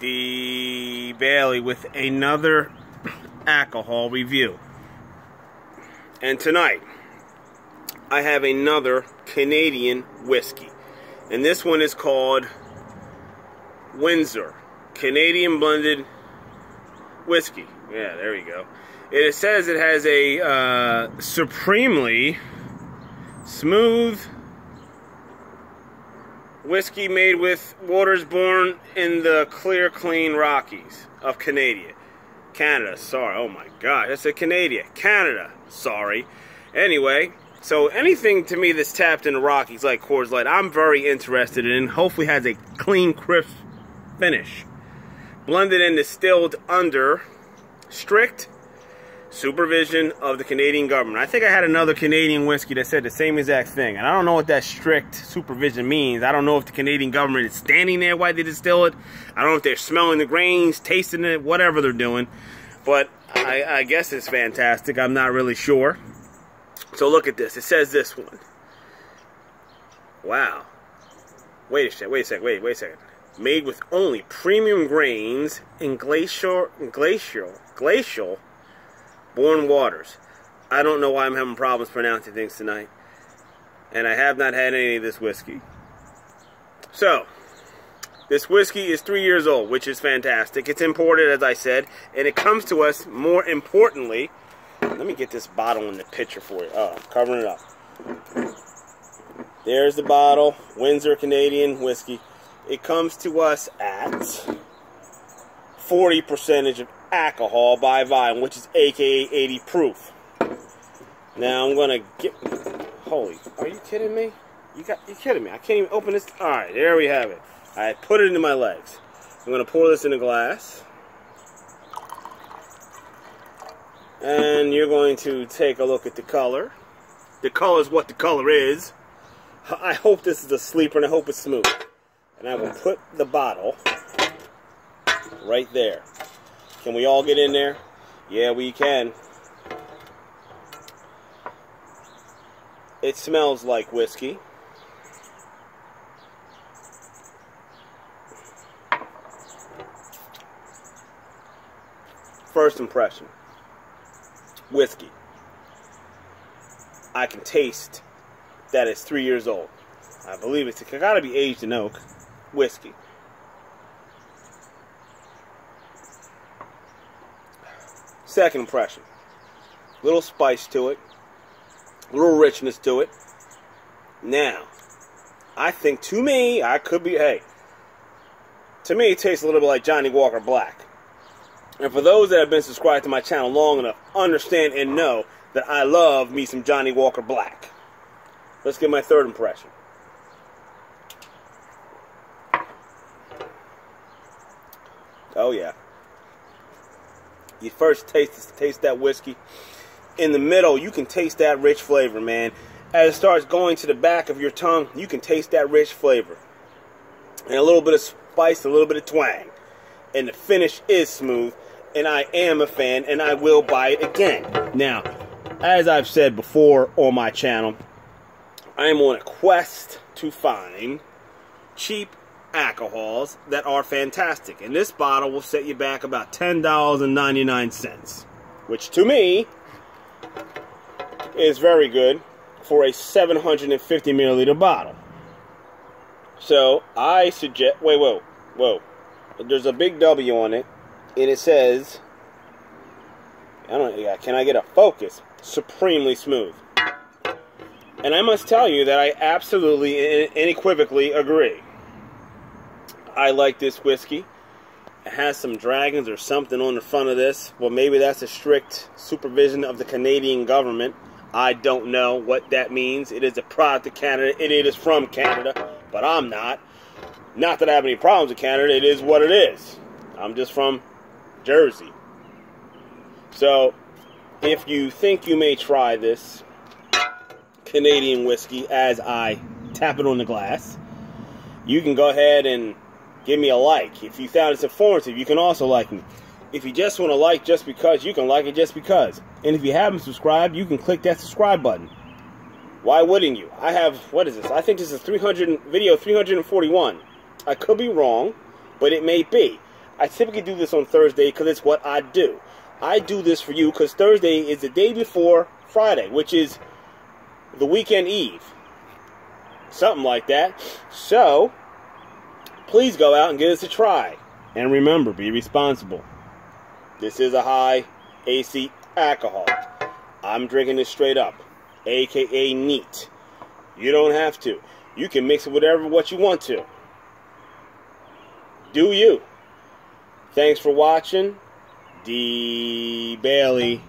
D. Bailey with another alcohol review. And tonight, I have another Canadian whiskey. And this one is called Windsor Canadian Blended Whiskey. Yeah, there you go. It says it has a uh, supremely smooth whiskey made with waters born in the clear, clean Rockies of Canada. Canada, sorry. Oh my God, that's a Canada. Canada, sorry. Anyway, so anything to me that's tapped in the Rockies like Coors Light, I'm very interested in. Hopefully has a clean, crisp finish. Blended and distilled under strict supervision of the Canadian government. I think I had another Canadian whiskey that said the same exact thing. And I don't know what that strict supervision means. I don't know if the Canadian government is standing there while they distill it. I don't know if they're smelling the grains, tasting it, whatever they're doing. But I, I guess it's fantastic. I'm not really sure. So look at this. It says this one. Wow. Wait a second. Wait a second. Wait, wait a second. Made with only premium grains in glacial, glacial, glacial born waters. I don't know why I'm having problems pronouncing things tonight. And I have not had any of this whiskey. So, this whiskey is three years old, which is fantastic. It's imported, as I said, and it comes to us, more importantly, let me get this bottle in the picture for you. Oh, I'm covering it up. There's the bottle, Windsor Canadian whiskey. It comes to us at 40 percentage of alcohol by volume, which is aka 80 proof. Now I'm gonna get. Holy, are you kidding me? You got you kidding me? I can't even open this. All right, there we have it. I put it into my legs. I'm gonna pour this in a glass, and you're going to take a look at the color. The color is what the color is. I hope this is a sleeper, and I hope it's smooth. And I will put the bottle right there. Can we all get in there? Yeah, we can. It smells like whiskey. First impression whiskey. I can taste that it's three years old. I believe it's got to be aged in oak whiskey. Second impression. Little spice to it. Little richness to it. Now, I think to me, I could be, hey, to me it tastes a little bit like Johnnie Walker Black. And for those that have been subscribed to my channel long enough, understand and know that I love me some Johnnie Walker Black. Let's get my third impression. Oh yeah. You first taste taste that whiskey. In the middle, you can taste that rich flavor, man. As it starts going to the back of your tongue, you can taste that rich flavor. And a little bit of spice, a little bit of twang. And the finish is smooth. And I am a fan, and I will buy it again. Now, as I've said before on my channel, I am on a quest to find cheap alcohols that are fantastic. And this bottle will set you back about $10.99, which to me is very good for a 750 milliliter bottle. So I suggest, wait, whoa, whoa. There's a big W on it, and it says, I don't Yeah." can I get a focus? Supremely smooth. And I must tell you that I absolutely and unequivocally agree. I like this whiskey. It has some dragons or something on the front of this. Well, maybe that's a strict supervision of the Canadian government. I don't know what that means. It is a product of Canada. It is from Canada, but I'm not. Not that I have any problems with Canada. It is what it is. I'm just from Jersey. So, if you think you may try this Canadian whiskey as I tap it on the glass, you can go ahead and give me a like. If you found it informative, you can also like me. If you just want to like just because, you can like it just because. And if you haven't subscribed, you can click that subscribe button. Why wouldn't you? I have, what is this? I think this is 300, video 341. I could be wrong, but it may be. I typically do this on Thursday because it's what I do. I do this for you because Thursday is the day before Friday, which is the weekend eve. Something like that. So, please go out and give us a try. And remember, be responsible. This is a high AC alcohol. I'm drinking this straight up, aka neat. You don't have to. You can mix it whatever what you want to. Do you? Thanks for watching. D. Bailey.